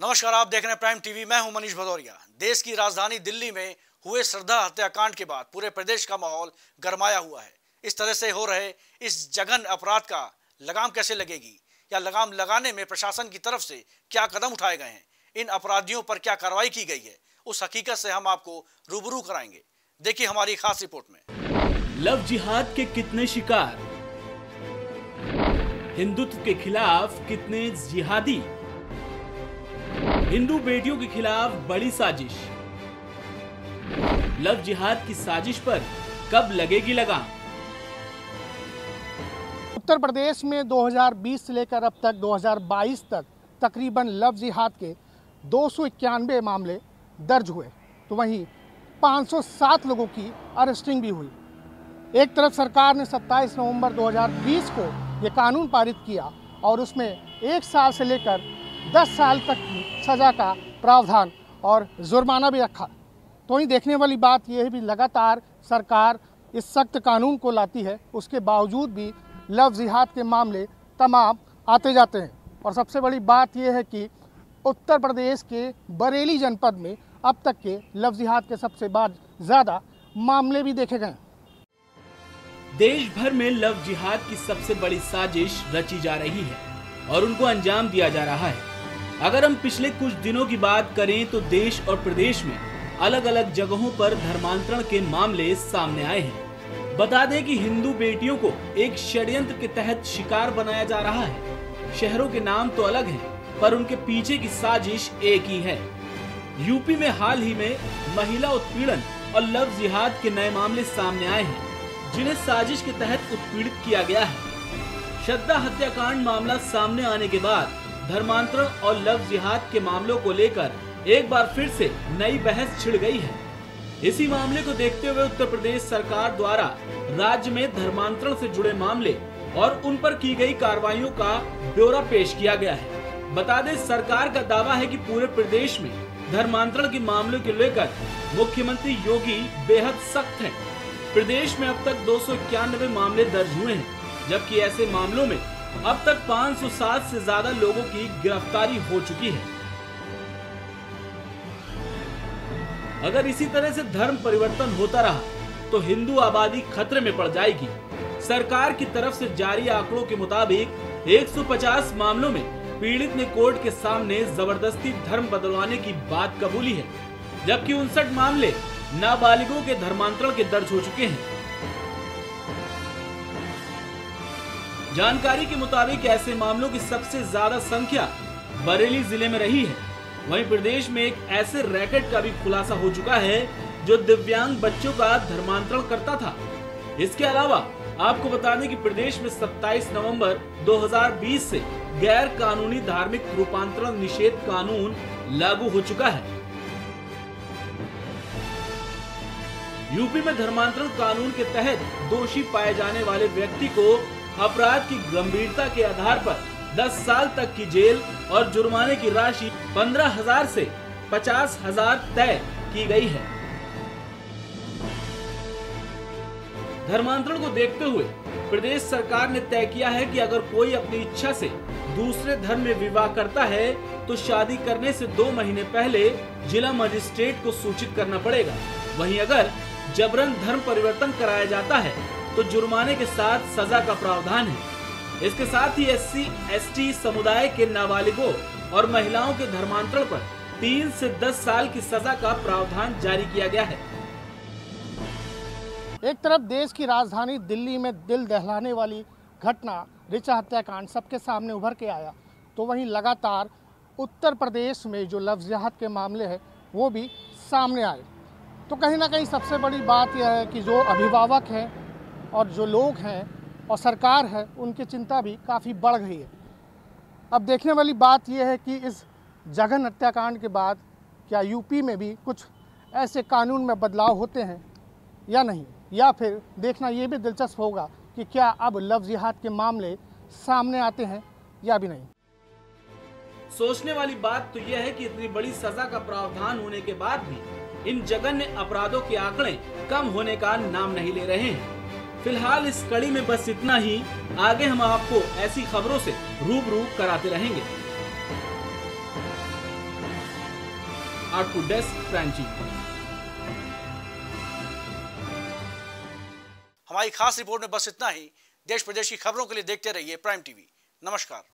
नमस्कार, आप देख रहे हैं प्राइम टीवी मैं हूँ मनीष भदौरिया। देश की राजधानी दिल्ली में हुए श्रद्धा हत्याकांड के बाद पूरे प्रदेश का माहौल गरमाया हुआ है। इस तरह से हो रहे इस जघन अपराध का लगाम कैसे लगेगी? या लगाम लगाने में प्रशासन की तरफ़ से क्या कदम उठाए गए हैं? इन अपराधियों पर क्या कार्रवाई की गई है? उस हकीकत से हम आपको रूबरू कराएँगे। देखिए हमारी खास रिपोर्ट में। लव जिहाद के कितने शिकार? हिंदुत्व के खिलाफ कितने जिहादी? हिंदू बेटियों के खिलाफ बड़ी साजिश। लव जिहाद की साजिश पर कब लगेगी लगाम? उत्तर प्रदेश में 2020 से लेकर अब तक 2022 तक तकरीबन लव जिहाद के दो सौ इक्यानवे मामले दर्ज हुए। तो वहीं 507 लोगों की अरेस्टिंग भी हुई। एक तरफ़ सरकार ने 27 नवंबर 2020 को ये कानून पारित किया और उसमें एक साल से लेकर 10 साल तक की सज़ा का प्रावधान और जुर्माना भी रखा। तो ही देखने वाली बात यह भी लगातार सरकार इस सख्त कानून को लाती है, उसके बावजूद भी लव जिहाद के मामले तमाम आते जाते हैं। और सबसे बड़ी बात यह है कि उत्तर प्रदेश के बरेली जनपद में अब तक के लव जिहाद के सबसे बाद ज़्यादा मामले भी देखे गए देश भर में लव जिहाद की सबसे बड़ी साजिश रची जा रही है और उनको अंजाम दिया जा रहा है। अगर हम पिछले कुछ दिनों की बात करें तो देश और प्रदेश में अलग अलग जगहों पर धर्मांतरण के मामले सामने आए हैं। बता दें कि हिंदू बेटियों को एक षड्यंत्र के तहत शिकार बनाया जा रहा है। शहरों के नाम तो अलग हैं, पर उनके पीछे की साजिश एक ही है। यूपी में हाल ही में महिला उत्पीड़न और लव जिहाद के नए मामले सामने आए हैं जिन्हें साजिश के तहत उत्पीड़ित किया गया है। श्रद्धा हत्याकांड मामला सामने आने के बाद धर्मांतरण और लव जिहाद के मामलों को लेकर एक बार फिर से नई बहस छिड़ गई है इसी मामले को देखते हुए उत्तर प्रदेश सरकार द्वारा राज्य में धर्मांतरण से जुड़े मामले और उन पर की गई कार्रवाइयों का ब्यौरा पेश किया गया है बता दें, सरकार का दावा है कि पूरे प्रदेश में धर्मांतरण के मामलों को लेकर मुख्यमंत्री योगी बेहद सख्त हैं। प्रदेश में अब तक दो सौ इक्यानबे मामले दर्ज हुए हैं, जबकि ऐसे मामलों में अब तक 507 से ज़्यादा लोगों की गिरफ्तारी हो चुकी है। अगर इसी तरह से धर्म परिवर्तन होता रहा तो हिंदू आबादी खतरे में पड़ जाएगी। सरकार की तरफ़ से जारी आंकड़ों के मुताबिक 150 मामलों में पीड़ित ने कोर्ट के सामने ज़बरदस्ती धर्म बदलवाने की बात कबूली है, जबकि उनसठ मामले नाबालिगों के धर्मांतरण के दर्ज हो चुके हैं। जानकारी के मुताबिक ऐसे मामलों की सबसे ज़्यादा संख्या बरेली ज़िले में रही है। वहीं प्रदेश में एक ऐसे रैकेट का भी खुलासा हो चुका है, जो दिव्यांग बच्चों का धर्मांतरण करता था। इसके अलावा आपको बता दें कि प्रदेश में 27 नवंबर 2020 से गैर कानूनी धार्मिक रूपांतरण निषेध कानून लागू हो चुका है। यूपी में धर्मांतरण कानून के तहत दोषी पाए जाने वाले व्यक्ति को अपराध की गंभीरता के आधार पर 10 साल तक की जेल और जुर्माने की राशि पंद्रह हज़ार ऐसी पचास हज़ार तय की गई है। धर्मांतरण को देखते हुए प्रदेश सरकार ने तय किया है कि अगर कोई अपनी इच्छा से दूसरे धर्म में विवाह करता है तो शादी करने से दो महीने पहले जिला मजिस्ट्रेट को सूचित करना पड़ेगा। वहीं अगर जबरन धर्म परिवर्तन कराया जाता है तो जुर्माने के साथ सजा का प्रावधान है। इसके साथ ही एससी, एसटी समुदाय के नाबालिगों और महिलाओं के धर्मांतरण पर तीन से दस साल की सजा का प्रावधान जारी किया गया है। एक तरफ़ देश की राजधानी दिल्ली में दिल दहलाने वाली घटना, रिचा हत्याकांड सबके सामने उभर के आया। तो वहीं लगातार उत्तर प्रदेश में जो लफ्जियात के मामले हैं, वो भी सामने आए। तो कहीं ना कहीं सबसे बड़ी बात यह है कि जो अभिभावक हैं और जो लोग हैं और सरकार है, उनकी चिंता भी काफ़ी बढ़ गई है। अब देखने वाली बात यह है कि इस जघन हत्याकांड के बाद क्या यूपी में भी कुछ ऐसे कानून में बदलाव होते हैं या नहीं? या फिर देखना ये भी दिलचस्प होगा कि क्या अब लव जिहाद के मामले सामने आते हैं या भी नहीं। सोचने वाली बात तो यह है कि इतनी बड़ी सजा का प्रावधान होने के बाद भी इन जघन्य अपराधों के आंकड़े कम होने का नाम नहीं ले रहे हैं। फ़िलहाल इस कड़ी में बस इतना ही। आगे हम आपको ऐसी खबरों से रूबरू कराते रहेंगे। हमारी खास रिपोर्ट में बस इतना ही। देश प्रदेश की खबरों के लिए देखते रहिए प्राइम टीवी। नमस्कार।